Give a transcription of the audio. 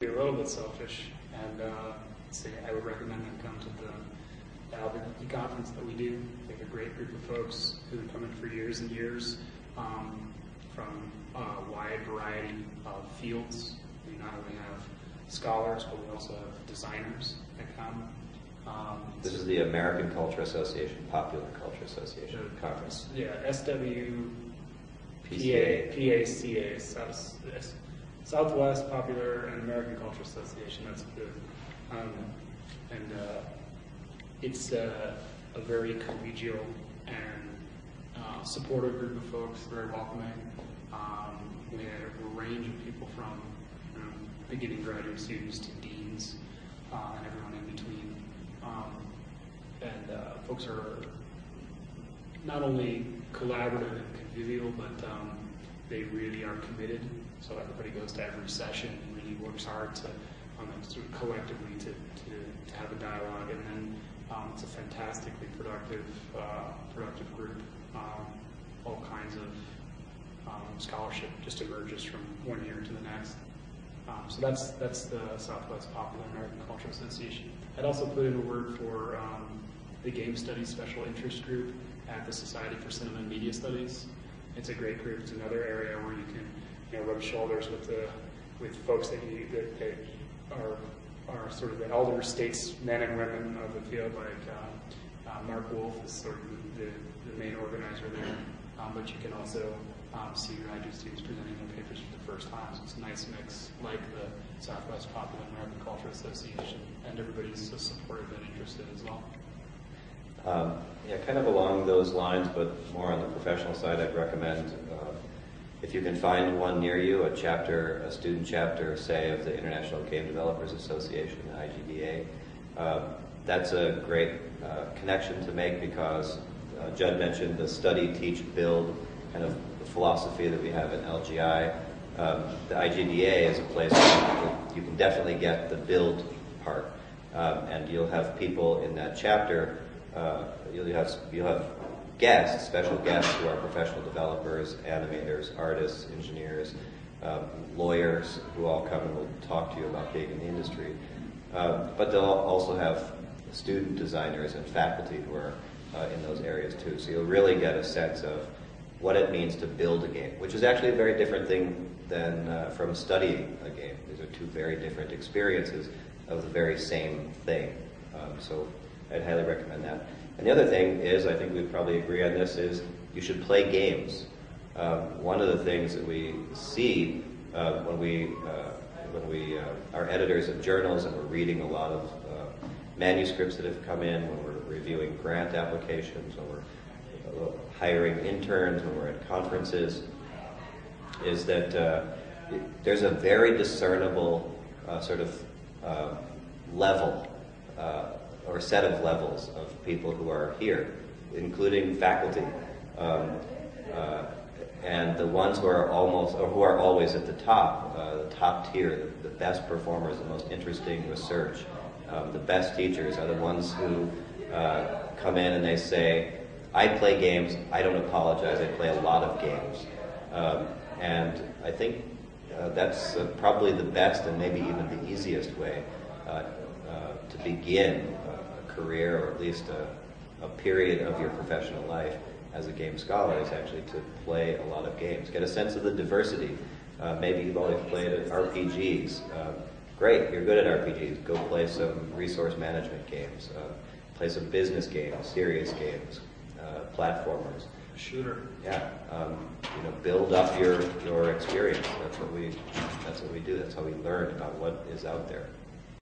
be a little bit selfish and uh, say I would recommend them come to the the Albuquerque conference that we do. We have a great group of folks who have come in for years and years um, from a wide variety of fields. We not only have scholars, but we also have designers that come. Um, This is the American Culture Association, Popular Culture Association conference. Yeah, SW Southwest Popular and American Culture Association. That's good. Um, and uh, it's uh, a very collegial and uh, supportive group of folks, very welcoming. Um, we had a range of people from you know, beginning graduate students to deans uh, and everyone in between. Um, and uh, folks are not only collaborative and convivial, but um, they really are committed. So everybody goes to every session and really works hard to, um, sort of collectively to, to, to have a dialogue. And then um, it's a fantastically productive, uh, productive group. Um, all kinds of um, scholarship just emerges from one year to the next. Um, so that's that's the Southwest Popular American Culture Association. I'd also put in a word for um, the Game Studies Special Interest Group at the Society for Cinema and Media Studies. It's a great group. It's another area where you can you know rub shoulders with the with folks that you that, that are are sort of the elder statesmen and women of the field, like uh, uh, Mark Wolf is sort of the, the main organizer there. Um, but you can also um, see graduate students presenting their papers for the first time. So it's a nice mix, like the Southwest Popular American Culture Association, and everybody's so supportive and interested as well. Um, yeah, kind of along those lines, but more on the professional side, I'd recommend uh, if you can find one near you, a chapter, a student chapter, say, of the International Game Developers Association, the IGDA. Uh, that's a great uh, connection to make because uh, Judd mentioned the study, teach, build, kind of philosophy that we have in LGI. Um, the IGDA is a place where you can definitely get the build part, um, and you'll have people in that chapter. Uh, you'll have you'll have guests, special guests who are professional developers, animators, artists, engineers, um, lawyers who all come and will talk to you about being in the industry. Um, but they'll also have student designers and faculty who are uh, in those areas too. So you'll really get a sense of what it means to build a game, which is actually a very different thing than uh, from studying a game. These are two very different experiences of the very same thing. Um, so I'd highly recommend that. And the other thing is, I think we'd probably agree on this, is you should play games. Um, one of the things that we see uh, when we uh, when we uh, are editors of journals and we're reading a lot of uh, manuscripts that have come in, when we're reviewing grant applications, when we're uh, hiring interns, when we're at conferences, is that uh, there's a very discernible sort of level or set of levels of people who are here, including faculty. Um, uh, and the ones who are almost, or who are always at the top, uh, the top tier, the, the best performers, the most interesting research, um, the best teachers are the ones who uh, come in and they say, I play games, I don't apologize, I play a lot of games. Um, and I think uh, that's uh, probably the best and maybe even the easiest way uh, to begin career or at least a, a period of your professional life as a game scholar is actually to play a lot of games. Get a sense of the diversity. Uh, maybe you've only played RPGs. Uh, great, you're good at RPGs. Go play some resource management games. Uh, play some business games, serious games, uh, platformers. Shooter. Yeah, um, you know, build up your, your experience. That's what we that's what we do. That's how we learn about what is out there.